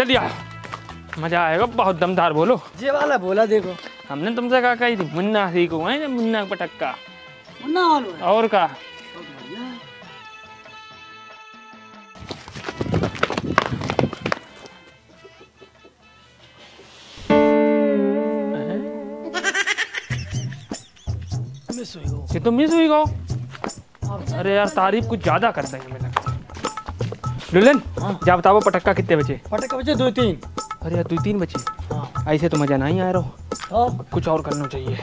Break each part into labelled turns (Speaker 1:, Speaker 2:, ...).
Speaker 1: जल्दी आओ। मज़ा आएगा बहुत दमदार बोलो।
Speaker 2: ये वाला बोला देखो।
Speaker 1: हमने तुमसे कहा कही थी मुन्ना सीखो है ना मुन्ना पटक्का।
Speaker 2: मुन्ना वालो
Speaker 1: और का?
Speaker 2: हो
Speaker 1: ये तो मिस हुई गो। अरे यार तारीफ़ कुछ ज़्यादा कर देंगे लुलन जा बताओ पटक्का कितने बचे
Speaker 2: पटक बचे दो तीन।
Speaker 1: अरे यार दो तीन बचे
Speaker 2: हाँ।
Speaker 1: ऐसे तो मज़ा नहीं आ रहा।
Speaker 2: अब
Speaker 1: कुछ और करना चाहिए।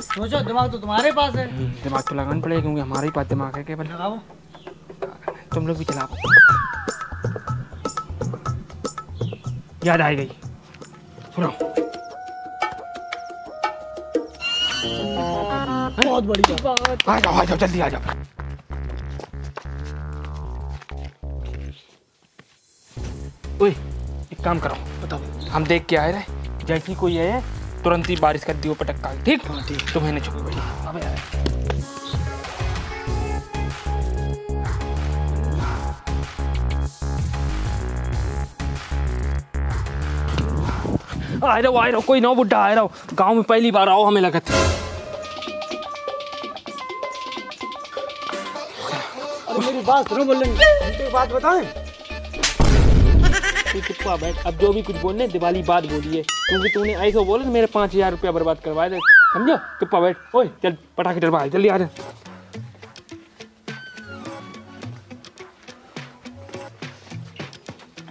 Speaker 2: सोचो दिमाग तो तुम्हारे पास है।
Speaker 1: हम्म, दिमाग तो लगाना पड़ेगा क्योंकि हमारे ही पास दिमाग है केवल।
Speaker 2: लगाओ।
Speaker 1: तुम लोग भी चलाओ। याद आ गई। सुनो
Speaker 2: बहुत बड़ी बात
Speaker 1: आ जाओ आ जाओ जल्दी आ जाओ। ओए एक काम करो।
Speaker 2: बताओ।
Speaker 1: हम देख के आए रहे। जैसी कोई है तुरंत ही बारिश कर दियो पटक्का ठीक? हाँ ठीक। तुम्हें नहीं छुपी अबे आए। रहो आए रहो कोई ना बुढ़ा आए रहो। गाँव में पहली बार आओ हमें लगत
Speaker 2: अरे मेरी बात सुनो बोल रही बात बताएँ?
Speaker 1: तू चुप्पा बैठ अब जो भी कुछ बोलने दिवाली बाद बोलिए क्योंकि तूने ऐसा बोला तो मेरे पाँच हज़ार रुपया बर्बाद करवा दे समझो चुप्पा बैठ ओए चल पटाखे डरवा जल्दी आ जा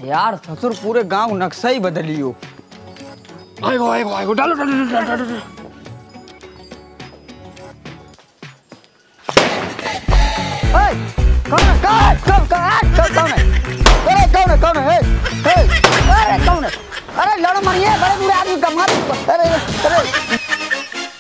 Speaker 3: यार ससुर पूरे गाँव नक्शा ही बदलियो
Speaker 1: आएगो आएगो आएगो डालो डालो डालो डालो डालो
Speaker 3: कौन है कौन है कौन है कौन है कौन है है अरे कौन है? अरे लड़ो मरिए, बड़े बुरे आदमी का मार अरे अरे अरे।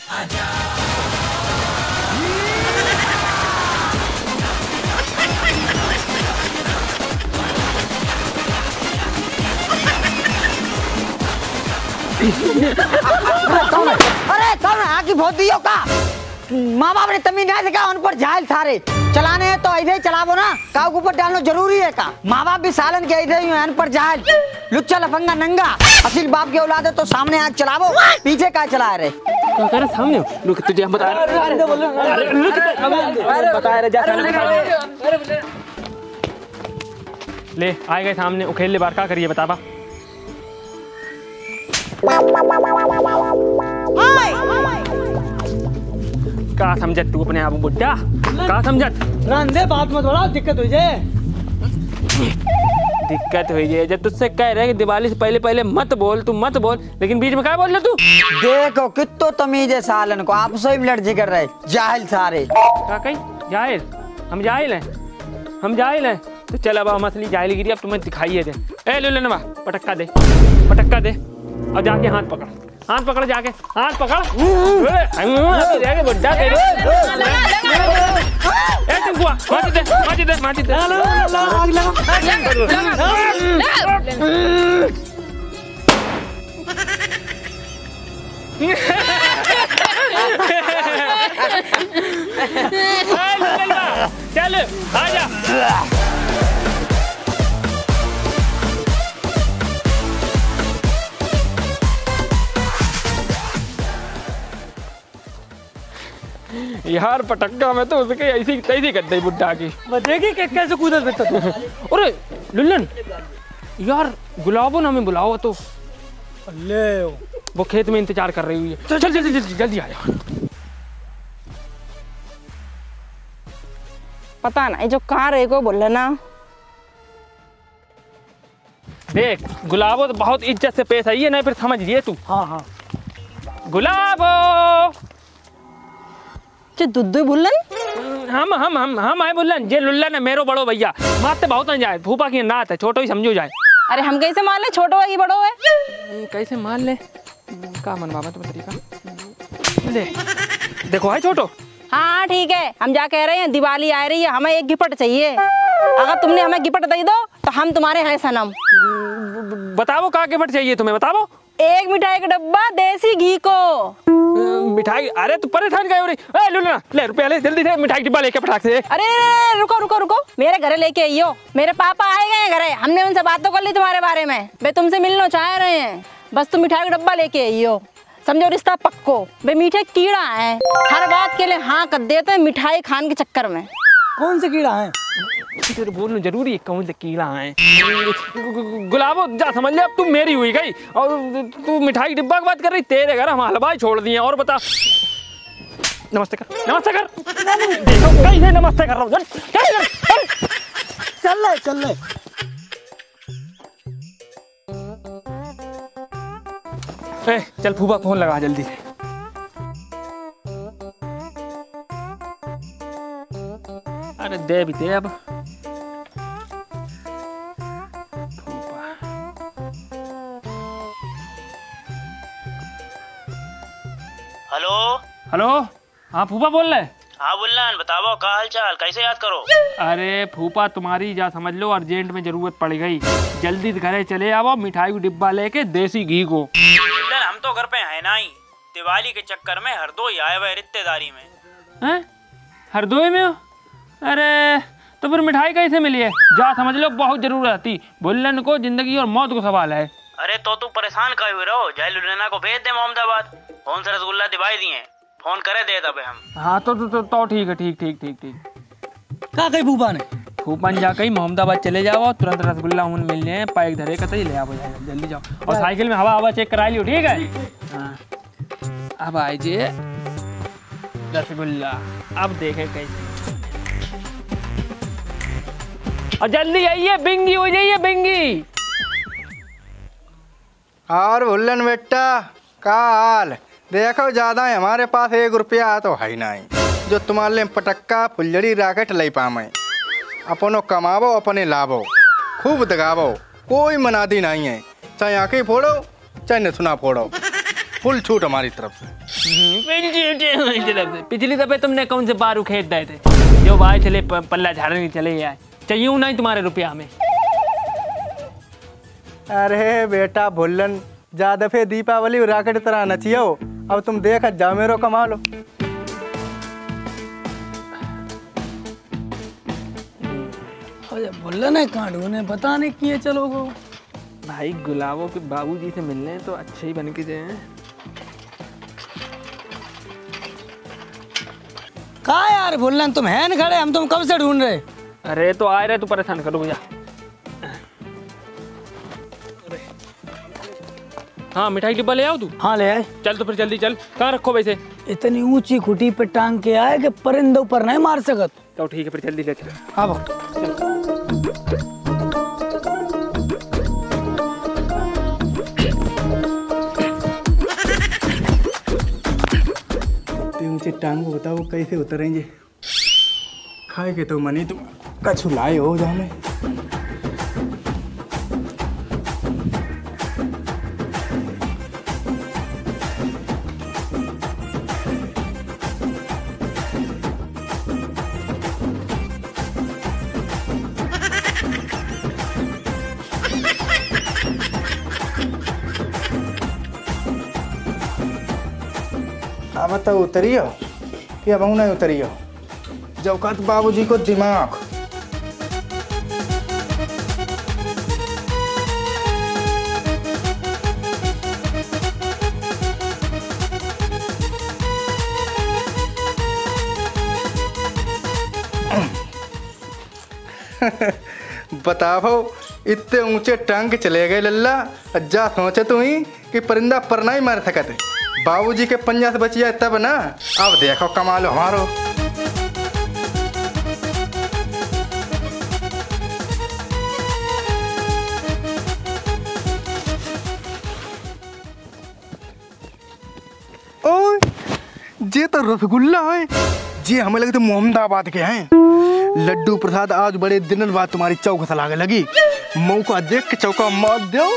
Speaker 3: कौन है? अरे, कौन है? आकी बहुत दियो का? माँ बाप ने तमीज नहीं सिखा उन पर जायल थारे। चलाने हैं तो ऐसे ही चलावो ना। के ऊपर डालना ज़रूरी है का? माँ बाप भी सालन के ऐसे ही उन पर जायल लुच्चा लफंगा नंगा। असील बाप के औलाद है तो सामने आग चलावो पीछे का चला रहे।
Speaker 1: क्या कह रहा सामने? रुक तुझे हम बता रहे जा ले, आए गए सामने। उखेल ले बार, का करिए बता का समझत तू अपने आप बुड्ढा? का समझत?
Speaker 2: रंदे बात मत बोला दिक्कत हो जाए
Speaker 1: दिक्कत हुई है जब तुझसे कह रहे कि दिवाली से पहले पहले मत बोल तू मत बोल लेकिन बीच में क्या बोल रहा तू?
Speaker 3: देखो कितो तमीज है सालन को। आप से भी लड़ जिगर रहे जाहिल सारे।
Speaker 1: का कही जाहिल। हम जाहिल हैं। हम जाहिल हैं। तो चल अब हम असली जाहिल गिरी अब तुम्हें दिखाइए दे। ए ले लेना पटक्का दे पटक्का दे। अब जाके हाथ पकड़। हाथ पकड़ जाके हाथ पकड़ ए, हम जाके बुड्ढा दे ए टिंकुआ माची दे माची दे माची दे
Speaker 2: आग लगा
Speaker 1: ए, ले चल आजा यार पटक्का में तो उसके ऐसी तैसी कर दी बुड्ढा की।
Speaker 2: देखी कि कैसे कूदा सकता तू।
Speaker 1: अरे लुल्लन। यार गुलाबो ना हमें बुलाओ तो।
Speaker 2: ले
Speaker 1: वो खेत में इंतज़ार कर रही हुई है। चल चल जल्दी जल्दी जल्दी आ जा।
Speaker 4: पता नहीं जो कहाँ रहे को बोल ना।
Speaker 1: देख गुलाबो तो बहुत इज़्ज़त से पेश आई है ना फिर समझ लिए तू?
Speaker 2: हाँ हाँ।
Speaker 1: गुलाबो!
Speaker 4: जो दुद्दू बुल्लन
Speaker 1: हम हम हम हम आए बोलन जे लुल्लन है मेरो बड़ो भैया मारते बहुत न जाए फूफा की नात है छोटो ही समझो जाए
Speaker 4: अरे हम कैसे मान ले छोटो है कि बड़ो है
Speaker 1: कैसे मान ले का मन बाबा तुम तरीका ले देखो है छोटो
Speaker 4: हाँ हाँ ठीक है हम जा कह रहे हैं दिवाली आ रही है हमें एक गिफ्ट चाहिए अगर तुमने हमें गिफ्ट दे दो तो हम तुम्हारे हैं सनम
Speaker 1: बताओ का गिफ्ट चाहिए तुम्हें बताओ
Speaker 4: एक मिठाई का डब्बा देसी घी को।
Speaker 1: मिठाई? अरे तू परेशान क्या हो रही? ए लुलना ले रुपया ले जल्दी से मिठाई डिब्बा लेके पटाख से।
Speaker 4: अरे रुको रुको रुको। मेरे घरे लेके आइयो। मेरे पापा आए गए हैं घरे। हमने उनसे बात तो कर ली तुम्हारे बारे में। वे तुमसे मिलना चाह रहे हैं। बस तुम मिठाई का डब्बा लेके आइयो। समझो रिश्ता पक्को। वे मीठे कीड़ा है। हर बात के लिए हाँ कर देते हैं मिठाई खान के चक्कर में।
Speaker 2: कौन से कीड़ा है?
Speaker 1: तेरे बोलना ज़रूरी है कौन से कीड़ा है? गुलाबो जा समझ ले अब तू मेरी हुई गई और तू मिठाई डिब्बा की बात कर रही तेरे घर हम हलवाई छोड़ दिए और बता। नमस्ते कर नमस्ते कर। देखो कैसे नमस्ते कर रहा हूँ चल,
Speaker 2: ले चल ले।
Speaker 1: ए, चल फूफा फ़ोन लगा जल्दी। से अरे दे भी दे अब।
Speaker 5: हेलो?
Speaker 1: हेलो? हाँ फूफा बोल रहे
Speaker 5: हाँ। बुल्लन बताओ का हाल चाल कैसे याद करो?
Speaker 1: अरे फूफा तुम्हारी जा समझ लो अर्जेंट में ज़रूरत पड़ गई। जल्दी घरे चले आओ मिठाई का डिब्बा लेके देसी घी को।
Speaker 5: बुल्लन हम तो घर पे है ना ही। दिवाली के चक्कर में हरदोई आए हुए रिश्तेदारी में।
Speaker 1: हैं? हरदोई में हो? अरे तो फिर मिठाई कैसे मिली है? जा समझ लो बहुत ज़रूरत थी। बुल्लन को ज़िंदगी और मौत को सवाल है।
Speaker 5: अरे तो तू परेशान कहे हुए रहो जय लुलेना को भेज दे मोहम्मदाबाद। फ़ोन से रसगुल्ला दिवाई दिए फ़ोन करे दे तबे हम।
Speaker 1: हाँ तो तो, तो, तो ठीक है ठीक ठीक ठीक ठीक।
Speaker 2: का कही फूफा ने
Speaker 1: फूफन जा कहीं मोहम्मदाबाद चले जाओ तुरंत रसगुल्ला उन मिलने हैं पैक धरे का ले आओ जल्दी जाओ। और साइकिल में हवा हवा चेक करा लियो ठीक है? हाँ। अब आइए रसगुल्ला अब देखे कैसे और जल्दी आइए बिंगी हो जाइए बिंगी।
Speaker 6: और भुल्लन बेटा का हाल देखो ज़्यादा है हमारे पास एक रुपया तो है नहीं। जो तुम्हारे लिए पटक्का फुलझड़ी राकेट ले पावे। अपनो कमावो अपने लाभो खूब दगावो। कोई मनादी नहीं है। चाहे आँखें फोड़ो चाहे नथुना फोड़ो। फुल छूट हमारी तरफ़ से।
Speaker 1: पिछली दफे तुमने कौन से बार उखेट दिए थे? जो बाहर चले पल्ला झाड़ने चले आए चाहिए हूँ नहीं तुम्हारे रुपया में
Speaker 6: अरे बेटा भुल्लन जा दफे दीपावली राकेट तरह नचियो। अब तुम देख जाओ मेरो कमा लो।
Speaker 2: अरे बोला ना कहाँ ढूंढे पता नहीं किए चलो गो
Speaker 1: भाई गुलाबों के बाबूजी से मिलने तो अच्छे ही बन के जाए
Speaker 2: कहा यार बोलन तुम है न खड़े? हम तुम कब से ढूंढ रहे?
Speaker 1: अरे तो आ रहे तू परेशान करो भैया हाँ मिठाई डिब्बा ले आओ तू।
Speaker 2: हाँ ले आए।
Speaker 1: चल तो फिर जल्दी चल। कहाँ रखो वैसे
Speaker 2: इतनी ऊँची खुटी पे टांग के आए कि परिंदों पर नहीं मार सकत।
Speaker 1: तो ठीक है फिर जल्दी ले चल।
Speaker 2: हाँ भक्त
Speaker 6: इतने टांग बताओ कैसे उतरेंगे? खाए के तो मनी तुम। कछु लाए हो जा तो उतरियो कि अब नहीं उतरियो जब जौकत बाबूजी को दिमाग। बताओ, इतने ऊँचे टांग चले गए लल्ला। जा सोचे तू ही कि परिंदा पर नहीं मार सकते बाबूजी के पंजा से बचिया तब ना। अब देखो कमाल हमारो ये तो रसगुल्ला है। जी हमें लगे तो मोहम्मदाबाद के हैं। लड्डू प्रसाद आज बड़े दिन बाद तुम्हारी चौक से लागे लगी। मौका देख के चौका मार दो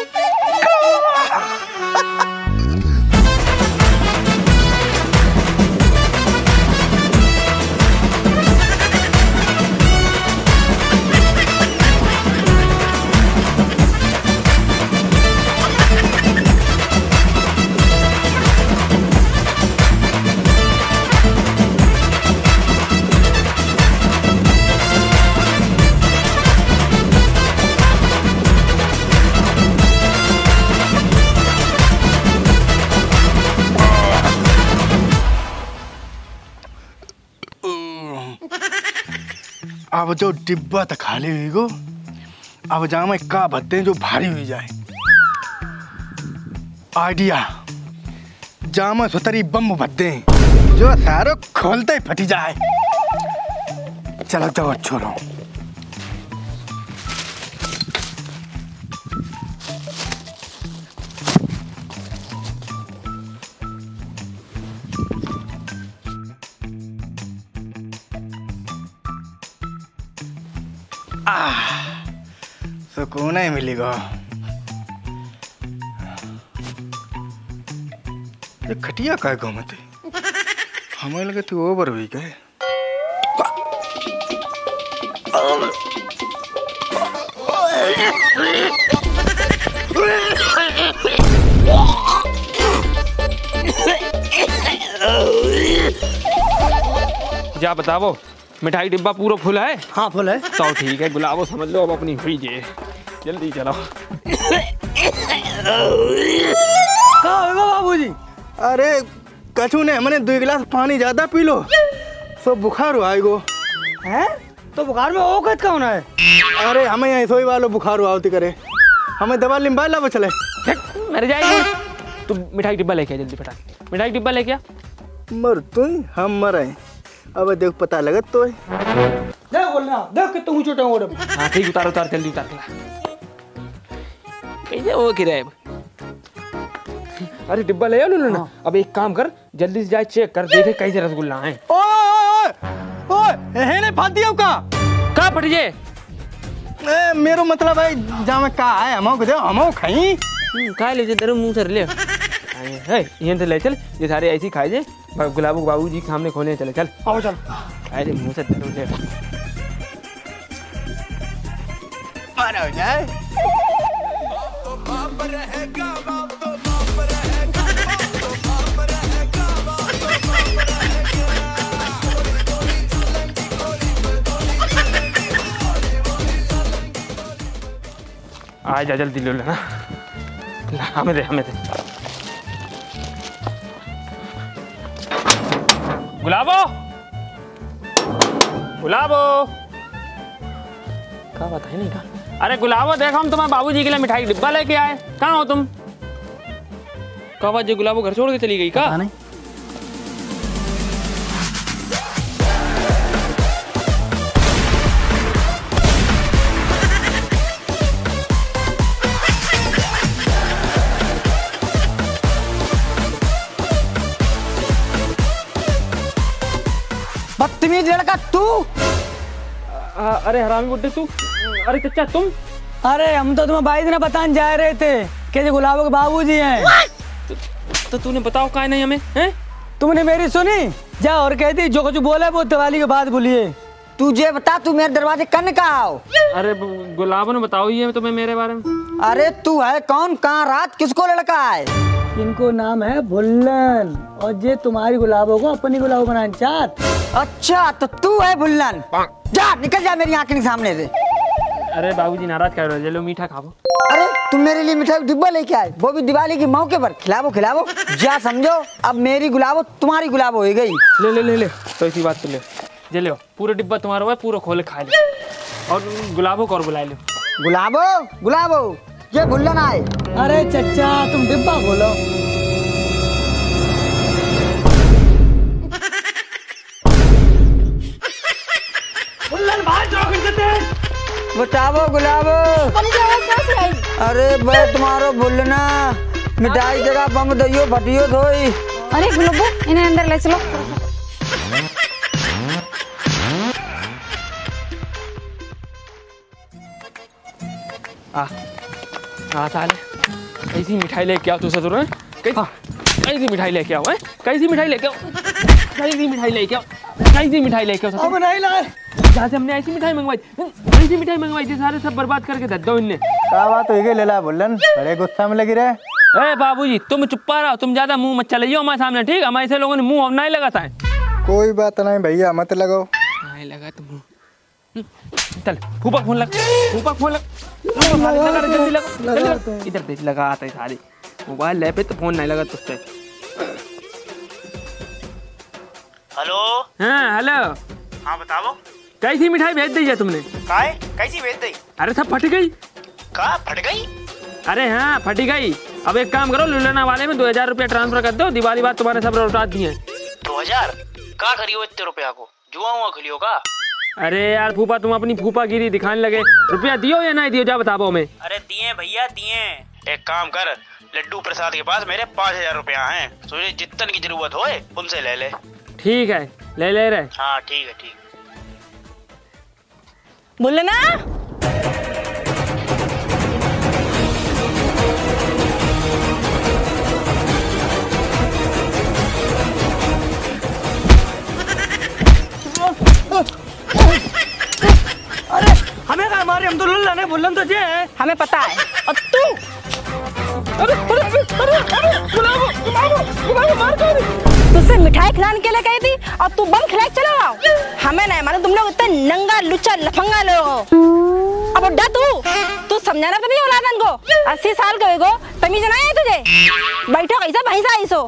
Speaker 6: जो डिब्बा तो खाली हुई गो, अब जहाँ मैं का भत्ते जो भारी हुई जाए। आइडिया जहाँ मैं सुतरी बम भत्ते जो सारो खोलते ही फटी जाए। चलो जाओ छोड़ो। ही मिलेगा। ये खटिया का घूमते हमें लगे तू ओवर हुई गए।
Speaker 1: जा बताओ मिठाई डिब्बा पूरा फुल है?
Speaker 2: हाँ फुल है।
Speaker 1: तो ठीक है गुलाबो समझ लो अब अपनी हुई जे जल्दी चलो
Speaker 2: कहाँ होगा बाबूजी
Speaker 6: अरे कछु ने हमने दो गिलास पानी ज़्यादा पी लो। सब बुखार हुआ गो
Speaker 2: हैं? तो बुखार में औकत कौन है?
Speaker 6: अरे हमें यहाँ सोई वालो बुखार हुआ होती करे। हमें दवा लिम्बा ला चले।
Speaker 1: मर जाएगी। तू मिठाई डिब्बा लेके आ जल्दी फटा मिठाई डिब्बा लेके आ।
Speaker 6: मर तू हम मरे अब देख पता लगत तो
Speaker 2: देख बोलना। देख कितना ऊँचे टंगो डब
Speaker 1: हाँ। ठीक उतार उतार जल्दी उतार। के कैसे वो है अरे डिब्बा ले आओ लूलू ना। अब एक काम कर जल्दी से जाए चेक कर देखे कैसे रसगुल्ला है।
Speaker 6: ओए ओए हे ने दिया का?
Speaker 1: कहाँ फट जे
Speaker 6: मेरो मतलब है जा में का है हमो को दे हमो खाई।
Speaker 1: काय ले जे तेरे मुँह से ले। है यहाँ से ले चल ये सारे ऐसे ही खाए जे। गुलाबू बाबू जी के सामने खोले चले चल।
Speaker 2: आओ चल।
Speaker 1: अरे मुँह से तेरे ले
Speaker 6: मारा हो जाए।
Speaker 1: आ जा जल्दी ले लेना। हमें दे हमें दे। गुलाबो! गुलाबो! क्या बात है, नहीं कहा? अरे गुलाबो, देखो हम तुम्हारे बाबूजी के लिए मिठाई डिब्बा लेके आए। कहाँ हो तुम? आज गुलाबो घर छोड़ के चली गई का?
Speaker 2: नहीं।
Speaker 3: बदतमीज लड़का तू।
Speaker 1: आ, अरे हरामी बुड्ढे तू? अरे चचा तुम?
Speaker 2: अरे हम तो तुम्हें बाई दिन बताने जा रहे थे कि जो गुलाबो के बाबूजी हैं।
Speaker 1: तो तूने बताओ का नहीं हमें हैं?
Speaker 2: तुमने मेरी सुनी? जा और कहती जो कुछ बोला वो दिवाली के बाद बोलिए
Speaker 3: तुझे बता तू मेरे दरवाजे कन का आओ
Speaker 1: अरे गुलाबो ने बताओ ये तुम्हें मेरे बारे में।
Speaker 3: अरे तू है कौन कहाँ रात किसको लड़का है?
Speaker 2: इनको नाम है भुल्लन। और ये तुम्हारी गुलाबों को अपनी गुलाबो बनाना चाहत।
Speaker 3: अच्छा तो तू है बुल्लन जा निकल जा मेरी आँख के सामने से।
Speaker 1: अरे बाबूजी नाराज़ कर रहे हो मीठा खाओ।
Speaker 3: अरे तुम मेरे लिए मिठाई डिब्बा लेके आए वो भी दिवाली के मौके पर। खिलावो खिलावो जा समझो। अब मेरी गुलाबो तुम्हारी गुलाबो हो गई।
Speaker 1: ले ले ले ले। तो इसी बात पे ले। जे ले पूरा डिब्बा तुम्हारा हुआ पूरा खोले खा ले। और गुलाबो को और बुला लो।
Speaker 3: गुलाबो गुलाबो ये बुल्लन आए।
Speaker 2: अरे चचा तुम डिब्बा खोलो।
Speaker 3: बताओ गुलाबो अरे भाई तुम्हारो बुल्लना मिठाई जगह बम दइयो भटियो धोई
Speaker 4: अरे गुलाबो इन्हें अंदर ले चलो।
Speaker 1: आ आ साले। कैसी मिठाई लेके आओ तू ससुर हैं? कैसी मिठाई लेके आओ हैं? कैसी मिठाई लेके आओ। कैसी मिठाई लेके आओ। कैसी मिठाई लेके आओ
Speaker 2: अब नहीं लाए।
Speaker 1: जहाँ से हमने ऐसी मिठाई मंगवाई। ऐसी मिठाई मंगवाई थी सारे सब बर्बाद करके धर दो इनने।
Speaker 6: का बात हो गई लेला बुल्लन? बड़े गुस्सा में लगी रहे।
Speaker 1: ए बाबूजी तुम चुप्पा रहो तुम ज़्यादा मुँह मत चलाइयो हमारे सामने ठीक? हम ऐसे लोगों ने मुँह अब नहीं लगाता है।
Speaker 6: कोई बात नहीं भैया मत लगाओ।
Speaker 1: नहीं लगा तुम हम्म, चल फूफा फ़ोन लग फूफा फ़ोन लग। लगा, लगा, लगा, जल्दी लगा जल्दी इधर देख लगा आता है सारे। मोबाइल ले पे तो फ़ोन नहीं लगा तुझसे।
Speaker 5: हेलो?
Speaker 1: हाँ हेलो।
Speaker 5: हाँ बताओ।
Speaker 1: कैसी मिठाई भेज दी है तुमने?
Speaker 5: काहे कैसी भेज दी?
Speaker 1: अरे सब फट गई।
Speaker 5: का फट गई?
Speaker 1: अरे हाँ फटी गई। अब एक काम करो लुलेना वाले में दो हज़ार रुपया ट्रांसफ़र कर दो दिवाली बाद तुम्हारे सब लौटा दिए।
Speaker 5: दो हज़ार? का करियो इतने रुपया को? जुआ हुआ खुलियो का?
Speaker 1: अरे यार फूफा तुम अपनी फूफा गिरी दिखाने लगे। रुपया दियो या नहीं दियो जा बताओ हमें।
Speaker 5: अरे दिए भैया दिए। एक काम कर लड्डू प्रसाद के पास मेरे पाँच हज़ार रुपया है। तुझे जितन की ज़रूरत हो उनसे ले ले।
Speaker 1: ठीक है ले ले रहे।
Speaker 5: हाँ ठीक है ठीक
Speaker 4: बोले ना।
Speaker 2: हमें मारे? हम तो लुल्ला ने बुल्लन तो जे है।
Speaker 4: हमें पता है। और तू? अरे अरे अरे अरे गुलाबो गुलाबो गुलाबो मार कर तुझसे मिठाई खिलाने के लिए कही थी? और तू बम खिला के चला आओ। हमें नहीं मालूम, तुम लोग इतने नंगा, लुच्चा, लफंगा लोग अब उड्डा तू। तू समझाना तो नहीं औलादन को अस्सी साल के हो तमीज नहीं है तुझे? बैठो कैसा भैंसा ऐसो।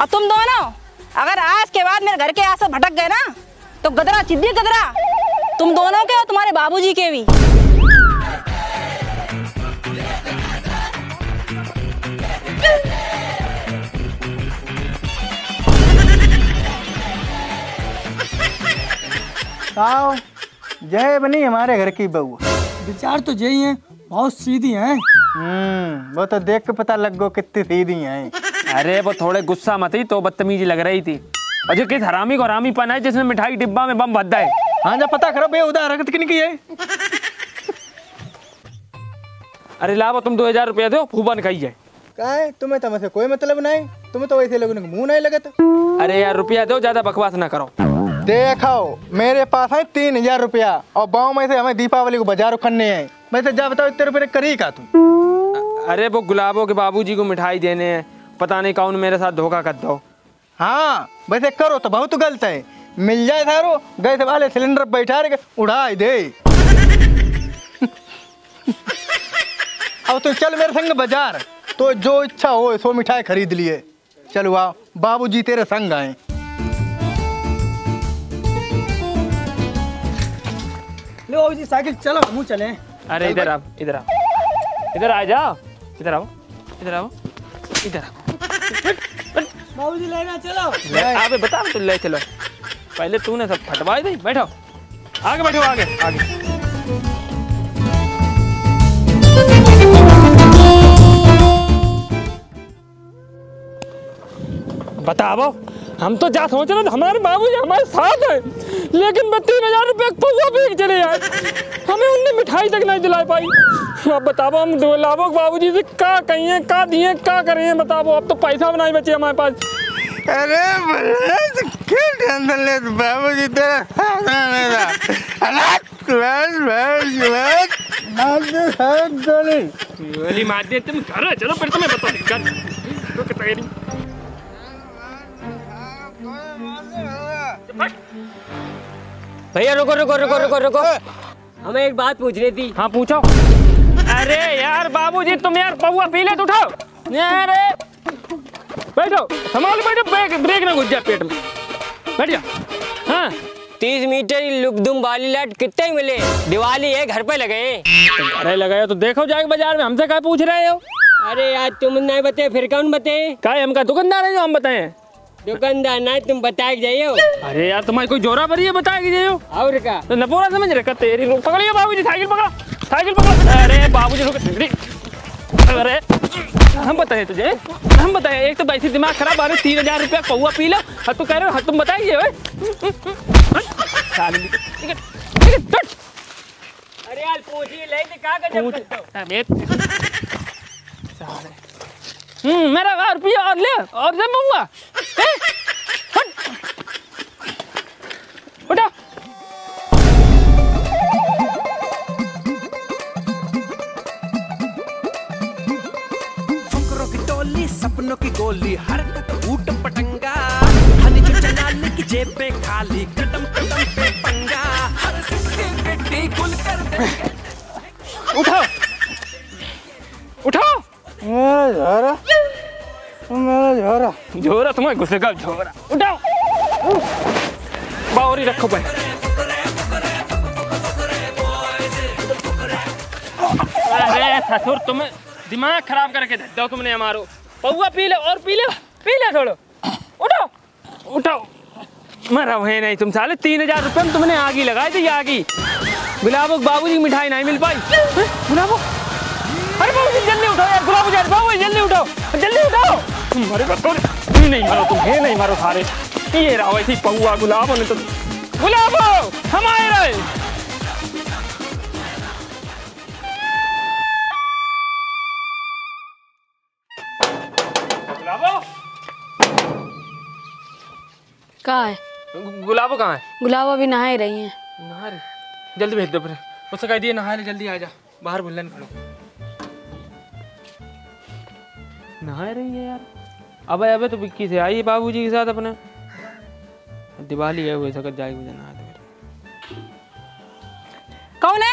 Speaker 4: और तुम दोनों, अगर आज के बाद मेरे घर के आस भटक गए ना तो गदरा, चिद्दी गदरा। तुम दोनों के और तुम्हारे बाबूजी के भी।
Speaker 6: आओ जय बनी हमारे घर की बहू।
Speaker 2: विचार तो यही है बहुत सीधी हैं।
Speaker 6: हम्म वो तो देख के पता लग गो कितनी सीधी हैं।
Speaker 1: अरे वो थोड़े गुस्सा मत ही तो बदतमीजी लग रही थी। और जो किस हरामी को हरामी पन है जिसने मिठाई डिब्बा में बम भद्दा है
Speaker 6: हाँ जा पता करो बे उधर हरकत किन की है?
Speaker 1: अरे लाओ तुम दो हज़ार रुपया दो फूफा ने खाई है।
Speaker 6: का है? तुम्हें तो मुझसे कोई मतलब नहीं। तुम्हें तो वैसे लोगों के मुँह नहीं लगत।
Speaker 1: अरे यार रुपया दो ज़्यादा बकवास ना करो।
Speaker 6: देखो मेरे पास है तीन हज़ार रुपया और गाँव में से हमें दीपावली को बाज़ार खन्ने हैं। मैं से जा बताओ इतने रुपये करी का तुम?
Speaker 1: अरे वो गुलाबों के बाबूजी को मिठाई देने हैं। पता नहीं कौन मेरे साथ धोखा कर दो।
Speaker 6: हाँ वैसे करो तो बहुत गलत है। मिल जाए थारो गैस वाले सिलेंडर बैठा रहे उड़ाई दे। अब तो चल मेरे संग बाज़ार। तो जो इच्छा हो सो मिठाई खरीद लिए। चलो आओ बाबूजी तेरे संग आए।
Speaker 2: लो बाबू जी साइकिल चलो हम चले।
Speaker 1: अरे इधर आओ इधर आओ। इधर आ जाओ इधर आओ इधर आओ इधर आओ।
Speaker 2: बाबू जी लेना चलो।
Speaker 1: बता तो ले चलो। पहले तूने सब फटवा दी बैठो। आगे बैठो आगे आगे। बताओ हम तो जा सोच रहे हमारे बाबू जी हमारे साथ है लेकिन मैं तीन हज़ार रुपये पौवा भी चले यार हमें उनने मिठाई तक नहीं दिला पाई अब बताओ हम दो लाभो बाबू जी से का कहिए का दिए का करें बताओ अब तो पैसा भी नहीं बचे हमारे पास
Speaker 6: अरे ले बाबूजी तेरा है मेरा
Speaker 1: दिए तुम घर चलो फिर तुम्हें बता दिक्कत
Speaker 7: भैया रुको रुको रुको रुको रुको। हमें एक बात पूछनी थी।
Speaker 1: हाँ पूछो। अरे यार बाबूजी तुम यार पौवा पी ले तो उठाओ अरे। बैठो संभाल बैठो ब्रेक ब्रेक ना घुस जाए पेट में। बैठ जा। हाँ।
Speaker 7: तीस मीटर लुकदुम वाली लाइट कितने मिले? दिवाली है घर पे लगे।
Speaker 1: अरे लगाया तो देखो जाके बाज़ार में हमसे क्या पूछ रहे हो।
Speaker 7: अरे यार तुम नहीं बते फिर कौन बताए?
Speaker 1: क्या हम का दुकानदार है जो हम बताएँ?
Speaker 7: दुकानदार नहीं तुम बताए जाइयो।
Speaker 1: अरे यार तुम्हारी कोई जोरा भरी है बता के हो
Speaker 7: और का?
Speaker 1: तो नपोरा समझ रहे तेरी रुक पकड़िए बाबूजी साइकिल पकड़ो साइकिल पकड़ो। अरे बाबूजी रुक रे। अरे हम बताए तुझे हम बताए एक तो वैसे दिमाग खराब आ रहे तीन हज़ार रुपया पौवा पी लो और तू कह रहे हो हाँ, तुम बताइए है है।
Speaker 7: अरे यार पूछिए ले तो क्या गजब
Speaker 1: मेरा और रुपया और ले और जब हुआ? उठा।
Speaker 8: फकरों की टोली सपनों की गोली हरकत ऊट पटंगा। हनी जो चलाने की जेब पे खाली कदम कदम पे पंगा। हर सिक्के गिट्टी गुल कर दे।
Speaker 1: उठो। उठो।
Speaker 6: मेरा मेरा झोरा
Speaker 1: झोरा तुम्हें गुस्से का झोरा उठाओ बावरी रखो भाई अरे ससुर तुम दिमाग खराब करके धर दो तुमने हमारो पौवा पी ले और पी ले पी ले थोड़ो उठाओ उठाओ मरा वही नहीं तुम साले तीन हज़ार रुपये में तुमने आगी लगाई थी आगी गुलाबो बाबूजी मिठाई नहीं मिल पाई गुलाबो अरे बाबू जी जल्दी उठो यार गुलाबो जी बाबू जल्दी उठो जल्दी उठो तुम मरे बच्चों नहीं मारो तुम है नहीं मारो सारे। ये रहो ऐसी पौआ गुलाबो ने तो गुलाबो हम आए रहे।
Speaker 9: कहाँ है?
Speaker 1: गुलाबो कहाँ है?
Speaker 9: गुलाब अभी नहा रही है।
Speaker 1: नहा रही जल्दी भेज दो फिर। उससे कह दिए नहा जल्दी आ जा। बाहर बुल्लन खड़ो नहा रही है यार। अबे अबे तो विक्की से आई बाबूजी के साथ अपने। दिवाली है वो सकत जाएगी मुझे नहा
Speaker 4: कौन है?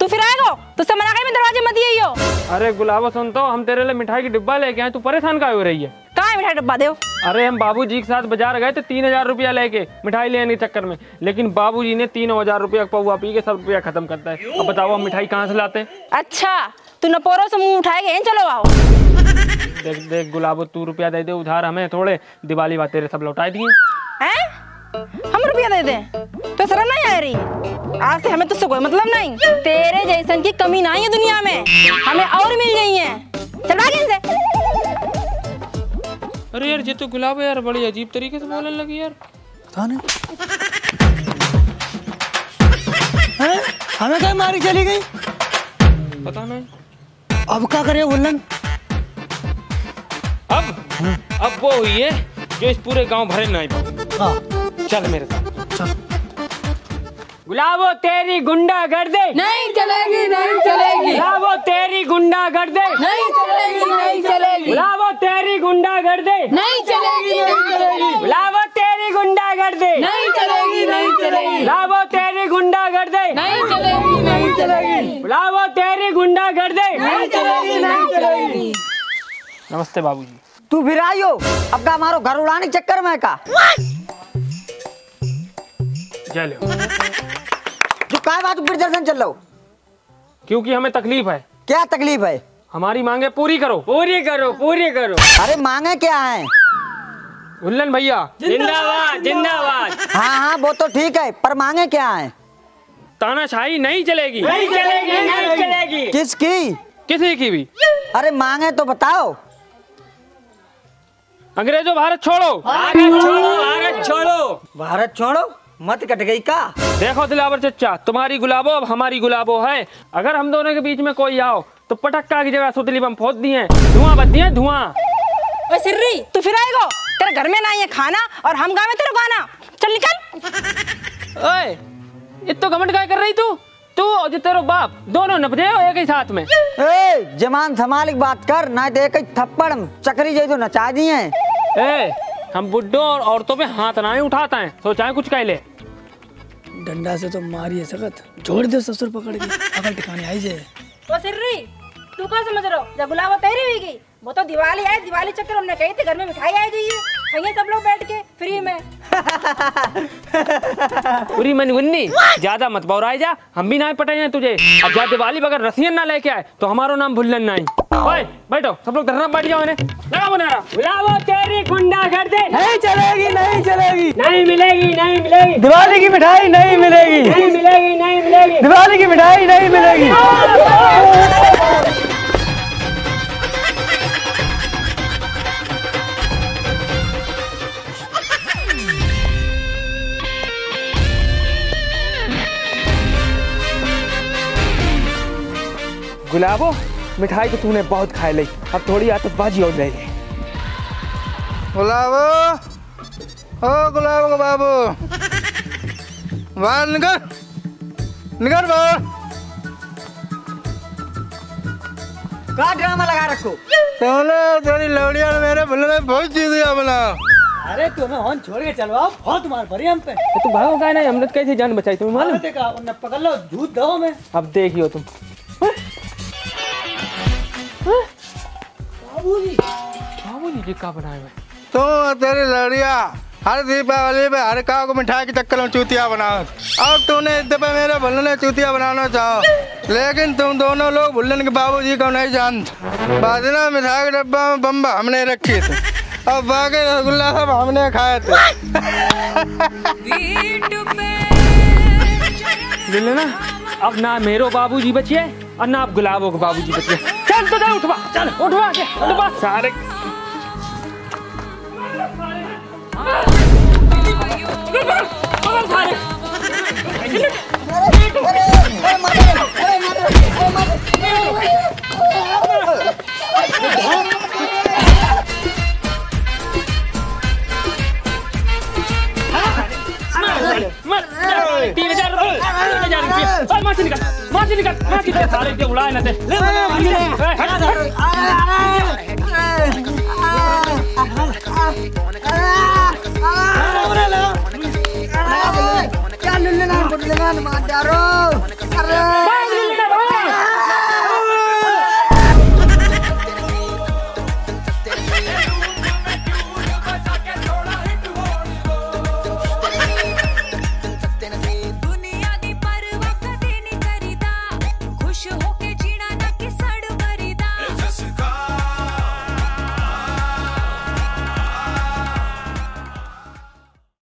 Speaker 4: तू फिर आएगा? तुझसे मना कर मैं दरवाजे मत दिए हो
Speaker 1: अरे गुलाबो सुन तो हम तेरे लिए मिठाई की डिब्बा लेके आए तू परेशान का हो रही है?
Speaker 4: कहाँ मिठाई डब्बा? दो
Speaker 1: अरे हम बाबूजी के साथ बाज़ार गए थे तीन हज़ार रुपया लेके मिठाई लेने के चक्कर में। लेकिन बाबूजी ने तीन हज़ार रुपया पौवा पी के सब रुपया खत्म करता है। अब बताओ हम मिठाई कहाँ से लाते
Speaker 4: अच्छा तू नपोरो से मुँह उठाए गए चलो आओ?
Speaker 1: देख देख गुलाबो तू रुपया दे दे उधार हमें थोड़े। दिवाली बात तेरे सब लौटाई दिए।
Speaker 4: हैं? हम रुपया दे दें? तो शर्म नहीं आ रही? आज से हमें तुझसे कोई मतलब नहीं। तेरे जैसन की कमी नहीं है दुनिया में। हमें और मिल गई है। चल भाग इनसे।
Speaker 1: अरे यार ये तो गुलाब यार बड़ी अजीब तरीके से बोलने लगी यार।
Speaker 2: पता नहीं। हमें क्या मारी चली गई?
Speaker 1: पता नहीं।
Speaker 2: अब क्या करे बुल्लन
Speaker 1: अब अब वो हुई है जो इस पूरे गाँव भरे नहीं पाऊ
Speaker 2: हाँ।
Speaker 1: चल मेरे साथ। गुलाबो तेरी गुंडा कर दे
Speaker 9: नहीं चलेगी नहीं चलेगी।
Speaker 1: गुलाबो तेरी गुंडा कर दे
Speaker 9: नहीं चलेगी नहीं चलेगी।
Speaker 1: गुलाबो तेरी गुंडा कर दे
Speaker 9: नहीं चलेगी नहीं चलेगी।
Speaker 1: गुलाबो तेरी गुंडा कर दे
Speaker 9: नहीं चलेगी नहीं चलेगी।
Speaker 1: गुलाबो तेरी गुंडा कर दे
Speaker 9: नहीं चलेगी।
Speaker 1: गुलाबो तेरी गुंडा कर दे
Speaker 9: नहीं चलेगी नहीं चलेगी।
Speaker 1: नमस्ते बाबूजी।
Speaker 3: तू फिर आई हो अब का हमारो घर उड़ाने के चक्कर में का?
Speaker 1: जय लो।
Speaker 3: जो काय बात ऊपर दर्शन चल हो?
Speaker 1: क्योंकि हमें तकलीफ़ है।
Speaker 3: क्या तकलीफ़ है?
Speaker 1: हमारी मांगे पूरी करो।
Speaker 7: पूरी करो पूरी करो।
Speaker 3: अरे मांगे क्या है?
Speaker 1: उल्लन भैया।
Speaker 7: जिंदाबाद जिंदाबाद।
Speaker 3: हाँ हाँ वो तो ठीक है पर मांगे क्या है?
Speaker 1: तानाशाही नहीं चलेगी।
Speaker 7: नहीं चलेगी नहीं चलेगी।
Speaker 3: किसकी?
Speaker 1: किसी की भी।
Speaker 3: अरे मांगे तो बताओ।
Speaker 1: अंग्रेज़ों भारत छोड़ो।
Speaker 7: भारत छोड़ो भारत छोड़ो।
Speaker 3: भारत छोड़ो? मत कट गई का?
Speaker 1: देखो दिलावर चचा तुम्हारी गुलाबो अब हमारी गुलाबो है। अगर हम दोनों के बीच में कोई आओ तो पटक्का की जगह सुतली बम फोड़ दिए। धुआँ बच दिए धुआँ।
Speaker 4: सिर्री तू फिर आएगा? तेरे घर में ना है खाना और हम गाँव में तेरे गाना। चल निकल।
Speaker 1: ओए इतो घमंड काय कर रही तू? तू और जो तेरो बाप दोनों नपजे हो एक ही साथ में।
Speaker 3: ए जमान संभाल के बात कर ना तो एक ही थप्पड़ चक्री जाई तो नचा दिए
Speaker 1: ए हम बुड्ढों और औरतों पे हाथ ना ही उठाते हैं। सोचा कुछ कह ले।
Speaker 2: डंडा से तो मारी है सकत जोड़ दे ससुर पकड़ के। अकल ठिकाने आई जाए।
Speaker 4: ओ सिर्री तू क्या समझ रहा हो? जब गुलाबो तेरी हुई वो तो दिवाली है दिवाली चक्कर हमने कही थी घर में मिठाई आई जाइए खाइए सब लोग बैठ के फ्री में।
Speaker 1: पूरी मन गुन्नी ज़्यादा मत बौराए जा हम भी ना पटे हैं तुझे। अब जा दिवाली बगैर रसियन ना लेके आए तो हमारो नाम भूलन नहीं ओए बैठो सब लोग धरना बैठ जाओ इन्हें। लगा बनारा।
Speaker 7: बुलाओ तेरी गुंडा कर दे।
Speaker 2: नहीं चलेगी नहीं चलेगी।
Speaker 7: नहीं मिलेगी नहीं मिलेगी।
Speaker 2: दिवाली की मिठाई नहीं मिलेगी।
Speaker 7: नहीं मिलेगी नहीं मिलेगी।
Speaker 2: दिवाली की मिठाई नहीं मिलेगी।
Speaker 1: गुलाबो मिठाई तो तूने बहुत खाई ली अब थोड़ी आतशबाजी और ले
Speaker 6: गुलाबो ओ गुलाबो बाबू बाहर निकल निकल बाहर
Speaker 3: का ड्रामा लगा रखो?
Speaker 6: सोने तेरी लौड़िया ने मेरे भुल्ले ने बहुत चीज़ दिया बना
Speaker 2: अरे तुम्हें हॉर्न छोड़ के चलवाओ बहुत मार भरी हम पे।
Speaker 1: तो तू भागो का नहीं? हमने तो कैसे जान बचाई तुम्हें मालूम?
Speaker 2: का उन्हें पकड़ लो झूठ दो में
Speaker 1: अब देखियो तुम।
Speaker 2: बाबूजी।
Speaker 1: बाबू जी का बनाए हुए।
Speaker 6: तो तेरी लड़िया हर दीपावली पे हर काव को मिठाई के चक्कर में चूतिया बनाओ अब तूने इस दफे मेरे भुल्लन ने चूतिया बनाना चाहो। लेकिन तुम दोनों लोग भुल्लन के बाबूजी को नहीं जानते। बाजना मिठाई के डब्बा में बम्बा हमने रखी थी। और बाकी रसगुल्ला सब हमने खाए थे।
Speaker 1: ले ना अब ना मेरो बाबूजी बचिए और ना गुलाब हो बाबू जी बच्चे चल तो जा उठवा चल उठवा के उठवा सारे मत रुपये से निकल मार से निकल मार से निकल सारे के उड़ाए ना दे
Speaker 3: ले ले ना गुडले ना मार डारो अरे